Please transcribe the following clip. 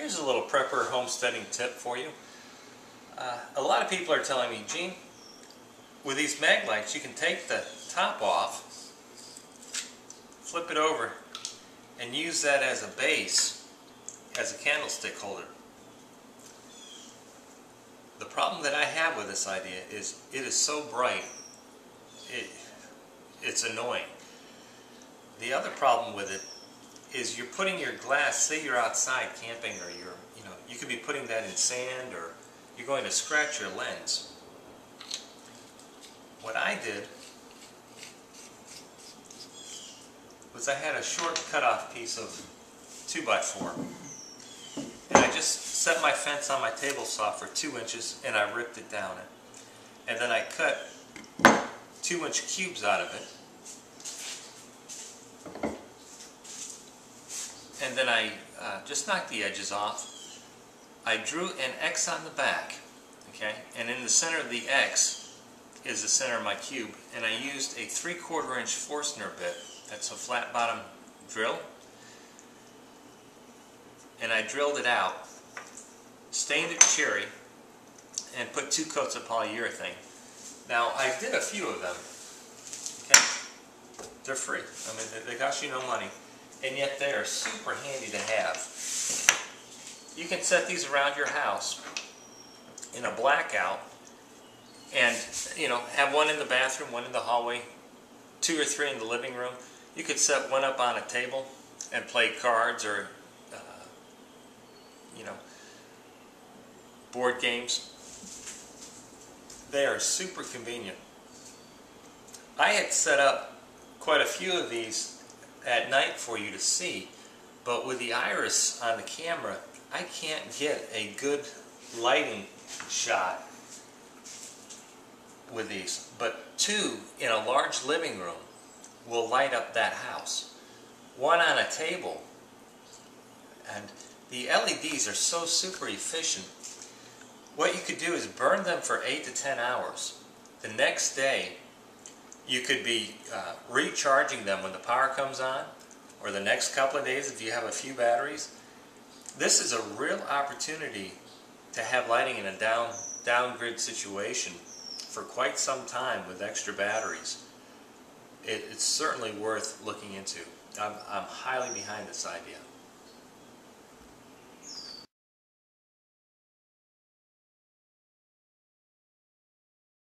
Here's a little prepper homesteading tip for you. Uh, a lot of people are telling me, Gene, with these mag lights you can take the top off, flip it over, and use that as a base, as a candlestick holder. The problem that I have with this idea is it is so bright, it, it's annoying. The other problem with it is you're putting your glass, say you're outside camping or you're, you know, you could be putting that in sand or you're going to scratch your lens. What I did was I had a short cutoff piece of 2x4 and I just set my fence on my table saw for 2 inches and I ripped it down. And then I cut 2 inch cubes out of it and then I uh, just knocked the edges off. I drew an X on the back, okay, and in the center of the X is the center of my cube, and I used a 3 quarter inch Forstner bit, that's a flat bottom drill, and I drilled it out, stained it cherry, and put two coats of polyurethane. Now, I did a few of them, okay, they're free, I mean, they cost you no money and yet they are super handy to have. You can set these around your house in a blackout and you know have one in the bathroom, one in the hallway, two or three in the living room. You could set one up on a table and play cards or uh, you know board games. They are super convenient. I had set up quite a few of these at night for you to see. But with the iris on the camera, I can't get a good lighting shot with these. But two in a large living room will light up that house. One on a table. And the LEDs are so super efficient. What you could do is burn them for 8 to 10 hours. The next day, you could be uh, recharging them when the power comes on or the next couple of days if you have a few batteries. This is a real opportunity to have lighting in a down, down grid situation for quite some time with extra batteries. It, it's certainly worth looking into. I'm, I'm highly behind this idea.